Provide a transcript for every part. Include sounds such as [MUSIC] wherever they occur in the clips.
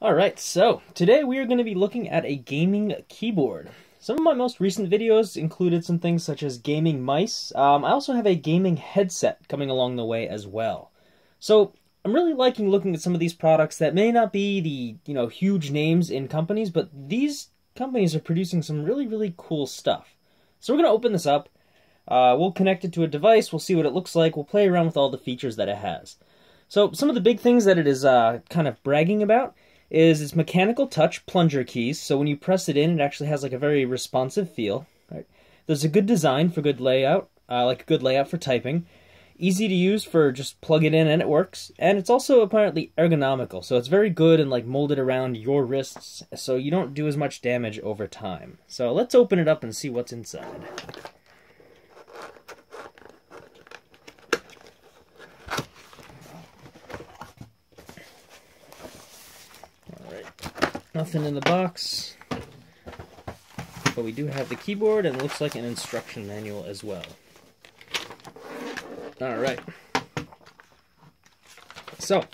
Alright, so today we are going to be looking at a gaming keyboard. Some of my most recent videos included some things such as gaming mice. Um, I also have a gaming headset coming along the way as well. So I'm really liking looking at some of these products that may not be the you know huge names in companies, but these companies are producing some really really cool stuff. So we're going to open this up. Uh, we'll connect it to a device. We'll see what it looks like. We'll play around with all the features that it has. So some of the big things that it is uh, kind of bragging about is its mechanical touch plunger keys. So when you press it in, it actually has like a very responsive feel. Right? There's a good design for good layout, uh, like a good layout for typing. Easy to use for just plug it in and it works. And it's also apparently ergonomical, so it's very good and like molded around your wrists, so you don't do as much damage over time. So let's open it up and see what's inside. Nothing in the box. But we do have the keyboard and it looks like an instruction manual as well. Alright. So,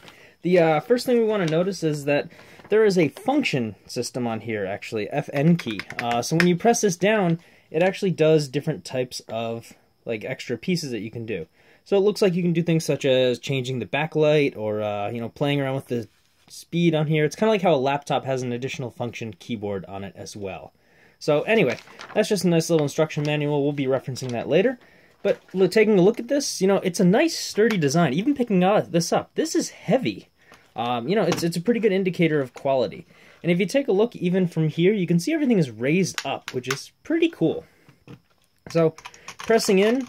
the uh, first thing we want to notice is that there is a function system on here, actually, FN key. Uh, so when you press this down, it actually does different types of like extra pieces that you can do. So it looks like you can do things such as changing the backlight or, uh, you know, playing around with the speed on here. It's kind of like how a laptop has an additional function keyboard on it as well. So anyway, that's just a nice little instruction manual. We'll be referencing that later. But taking a look at this, you know, it's a nice sturdy design. Even picking this up, this is heavy. Um, you know, it's, it's a pretty good indicator of quality. And if you take a look even from here, you can see everything is raised up, which is pretty cool. So pressing in,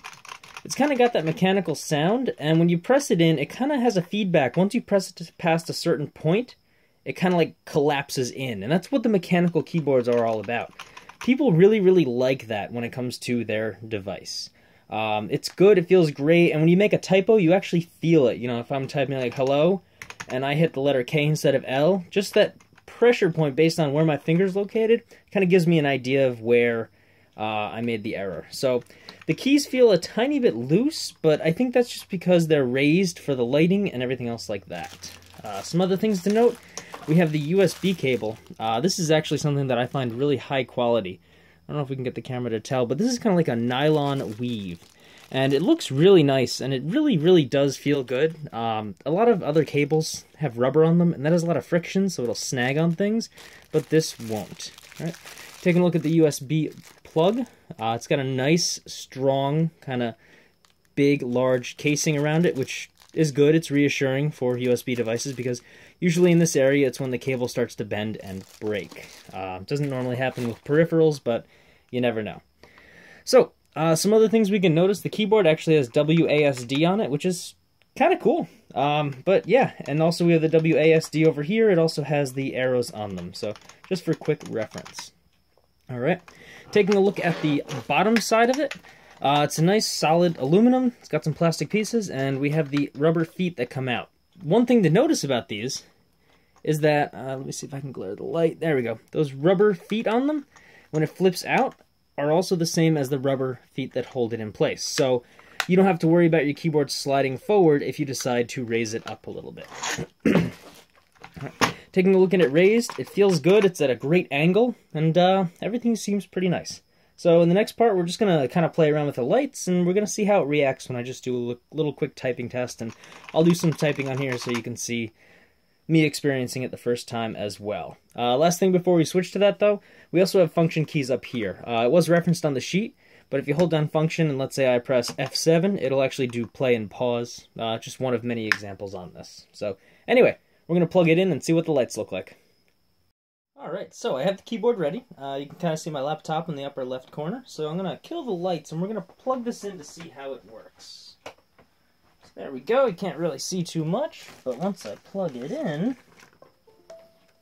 it's kind of got that mechanical sound, and when you press it in, it kind of has a feedback. Once you press it past a certain point, it kind of like collapses in, and that's what the mechanical keyboards are all about. People really, really like that when it comes to their device. Um, it's good, it feels great, and when you make a typo, you actually feel it. You know, if I'm typing like hello, and I hit the letter K instead of L, just that pressure point based on where my finger's located kind of gives me an idea of where uh, I made the error. So the keys feel a tiny bit loose, but I think that's just because they're raised for the lighting and everything else like that. Uh, some other things to note, we have the USB cable. Uh, this is actually something that I find really high quality. I don't know if we can get the camera to tell, but this is kind of like a nylon weave. And it looks really nice, and it really, really does feel good. Um, a lot of other cables have rubber on them, and that has a lot of friction, so it'll snag on things, but this won't. All right. Taking a look at the USB plug. Uh, it's got a nice, strong, kind of big, large casing around it, which is good. It's reassuring for USB devices because usually in this area it's when the cable starts to bend and break. Uh, doesn't normally happen with peripherals, but you never know. So, uh, some other things we can notice, the keyboard actually has WASD on it, which is kind of cool. Um, but yeah, and also we have the WASD over here. It also has the arrows on them, so just for quick reference. All right, taking a look at the bottom side of it, uh, it's a nice solid aluminum. It's got some plastic pieces, and we have the rubber feet that come out. One thing to notice about these is that, uh, let me see if I can glare the light. There we go. Those rubber feet on them, when it flips out, are also the same as the rubber feet that hold it in place. So you don't have to worry about your keyboard sliding forward if you decide to raise it up a little bit. [CLEARS THROAT] Taking a look at it raised, it feels good. It's at a great angle, and uh, everything seems pretty nice. So in the next part, we're just going to kind of play around with the lights, and we're going to see how it reacts when I just do a little quick typing test. And I'll do some typing on here so you can see me experiencing it the first time as well. Uh, last thing before we switch to that, though, we also have function keys up here. Uh, it was referenced on the sheet, but if you hold down function and let's say I press F7, it'll actually do play and pause. Uh, just one of many examples on this. So anyway, we're going to plug it in and see what the lights look like. Alright, so I have the keyboard ready. Uh, you can kind of see my laptop in the upper left corner. So I'm going to kill the lights and we're going to plug this in to see how it works. So there we go. You can't really see too much, but once I plug it in...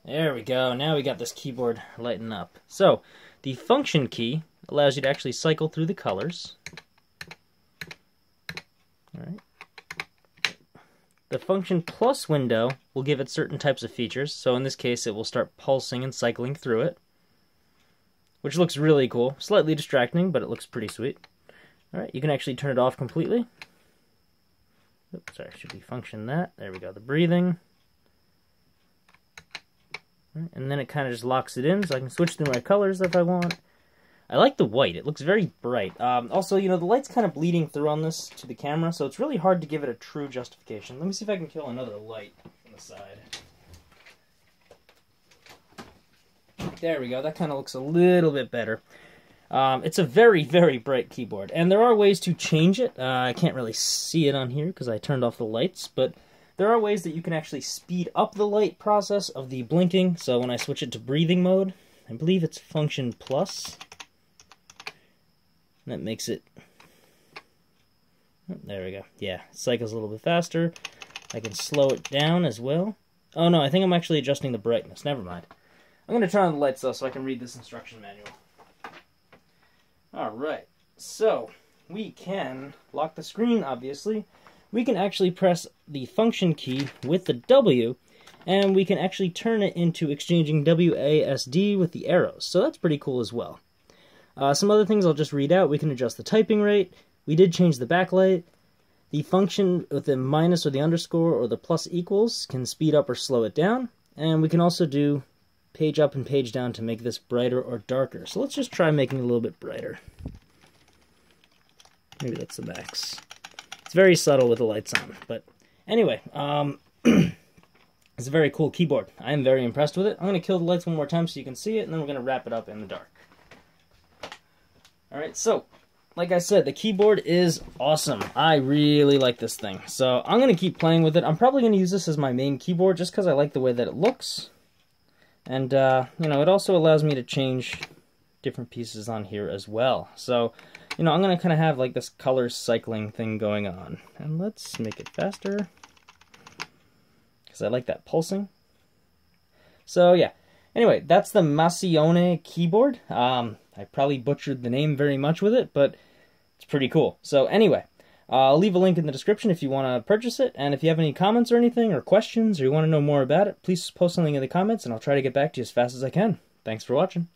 There we go. Now we got this keyboard lighting up. So, the function key allows you to actually cycle through the colors. Alright. The function plus window will give it certain types of features. So in this case, it will start pulsing and cycling through it, which looks really cool. Slightly distracting, but it looks pretty sweet. All right, you can actually turn it off completely. Oops, sorry, should be function that. There we go, the breathing. And then it kind of just locks it in, so I can switch through my colors if I want. I like the white. It looks very bright. Um, also, you know, the light's kind of bleeding through on this to the camera, so it's really hard to give it a true justification. Let me see if I can kill another light on the side. There we go. That kind of looks a little bit better. Um, it's a very, very bright keyboard, and there are ways to change it. Uh, I can't really see it on here because I turned off the lights, but there are ways that you can actually speed up the light process of the blinking. So when I switch it to breathing mode, I believe it's function plus. That makes it... Oh, there we go. Yeah, cycles a little bit faster. I can slow it down as well. Oh no, I think I'm actually adjusting the brightness. Never mind. I'm going to turn on the lights though so I can read this instruction manual. Alright, so we can lock the screen, obviously. We can actually press the function key with the W, and we can actually turn it into exchanging WASD with the arrows. So that's pretty cool as well. Uh, some other things I'll just read out. We can adjust the typing rate. We did change the backlight. The function with the minus or the underscore or the plus equals can speed up or slow it down. And we can also do page up and page down to make this brighter or darker. So let's just try making it a little bit brighter. Maybe that's the max. It's very subtle with the lights on, but anyway, um, [CLEARS THROAT] it's a very cool keyboard. I am very impressed with it. I'm going to kill the lights one more time so you can see it, and then we're going to wrap it up in the dark. Alright, so, like I said, the keyboard is awesome. I really like this thing. So, I'm going to keep playing with it. I'm probably going to use this as my main keyboard just because I like the way that it looks. And, uh, you know, it also allows me to change different pieces on here as well. So, you know, I'm going to kind of have like this color cycling thing going on. And let's make it faster. Because I like that pulsing. So, yeah. Anyway, that's the Masione keyboard. Um, I probably butchered the name very much with it, but it's pretty cool. So, anyway. Uh, I'll leave a link in the description if you want to purchase it, and if you have any comments or anything, or questions, or you want to know more about it, please post something in the comments, and I'll try to get back to you as fast as I can. Thanks for watching.